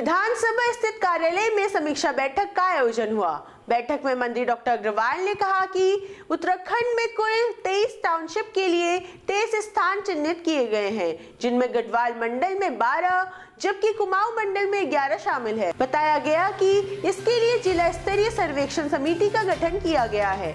विधानसभा स्थित कार्यालय में समीक्षा बैठक का आयोजन हुआ। बैठक में मंत्री डॉक्टर अग्रवाल ने कहा कि उत्तराखंड में कुल 23 टाउनशिप के लिए 23 स्थान चिन्हित किए गए हैं, जिनमें गढ़वाल मंडल में 12 जबकि कुमाऊं मंडल में 11 शामिल है। बताया गया कि इसके लिए जिला स्तरीय सर्वेक्षण समिति का गठन किया गया है।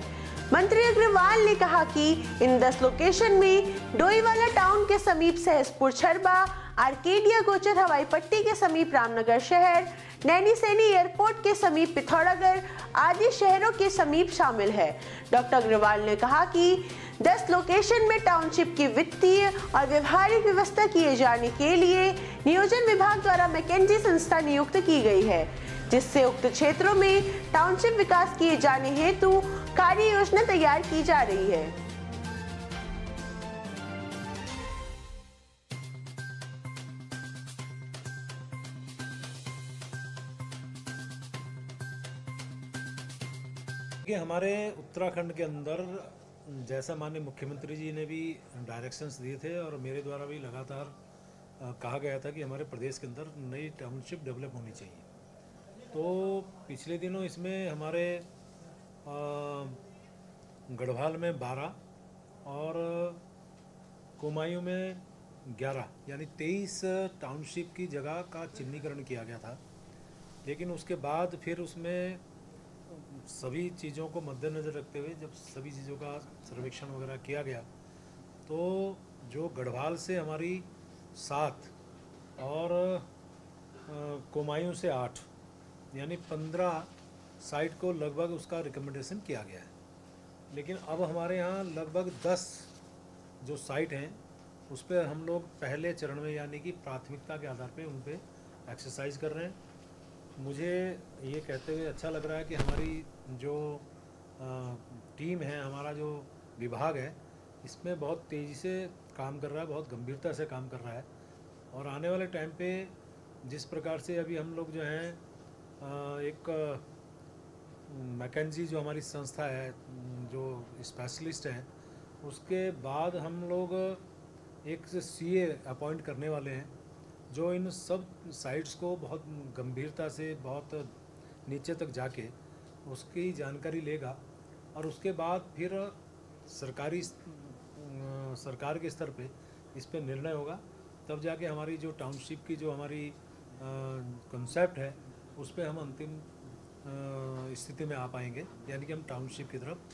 मंत्री अग्रवाल ने कहा कि इन 10 लोकेशन में डोईवाला टाउन के समीप सहसपुर छरबा आर्केडिया गोचर हवाई पट्टी के समीप रामनगर शहर, नैनी सैनी एयरपोर्ट के समीप पिथौरागढ़ आदि शहरों के समीप शामिल है। डॉक्टर अग्रवाल ने कहा कि 10 लोकेशन में टाउनशिप की वित्तीय और व्यवहारिक व्यवस्था किए जाने के लिए नियोजन विभाग द्वारा मैकेजी संस्था नियुक्त की गई है। जिससे उक्त क्षेत्रों में टाउनशिप विकास किए जाने हेतु कार्य योजना तैयार की जा रही है। हमारे उत्तराखंड के अंदर जैसा माननीय मुख्यमंत्री जी ने भी डायरेक्शंस दिए थे और मेरे द्वारा भी लगातार कहा गया था कि हमारे प्रदेश के अंदर नई टाउनशिप डेवलप होनी चाहिए। तो पिछले दिनों इसमें हमारे गढ़वाल में 12 और कुमायूं में 11 यानी 23 टाउनशिप की जगह का चिन्हीकरण किया गया था। लेकिन उसके बाद फिर उसमें सभी चीज़ों को मद्देनज़र रखते हुए जब सभी चीज़ों का सर्वेक्षण वगैरह किया गया तो जो गढ़वाल से हमारी सात और कोमायूं से आठ यानी पंद्रह साइट को लगभग उसका रिकमेंडेशन किया गया है। लेकिन अब हमारे यहाँ लगभग दस जो साइट हैं, उस पर हम लोग पहले चरण में यानी कि प्राथमिकता के आधार पे उन पे एक्सरसाइज कर रहे हैं। मुझे ये कहते हुए अच्छा लग रहा है कि हमारी जो टीम है, हमारा जो विभाग है, इसमें बहुत तेज़ी से काम कर रहा है, बहुत गंभीरता से काम कर रहा है। और आने वाले टाइम पे जिस प्रकार से अभी हम लोग जो हैं एक मैकेजी जो हमारी संस्था है, जो स्पेशलिस्ट हैं, उसके बाद हम लोग एक सी ए अपॉइंट करने वाले हैं, जो इन सब साइट्स को बहुत गंभीरता से, बहुत नीचे तक जाके उसकी जानकारी लेगा और उसके बाद फिर सरकारी सरकार के स्तर पे इस पर निर्णय होगा। तब जाके हमारी जो टाउनशिप की जो हमारी कंसेप्ट है उस पर हम अंतिम स्थिति में आ पाएँगे यानी कि हम टाउनशिप की तरफ़।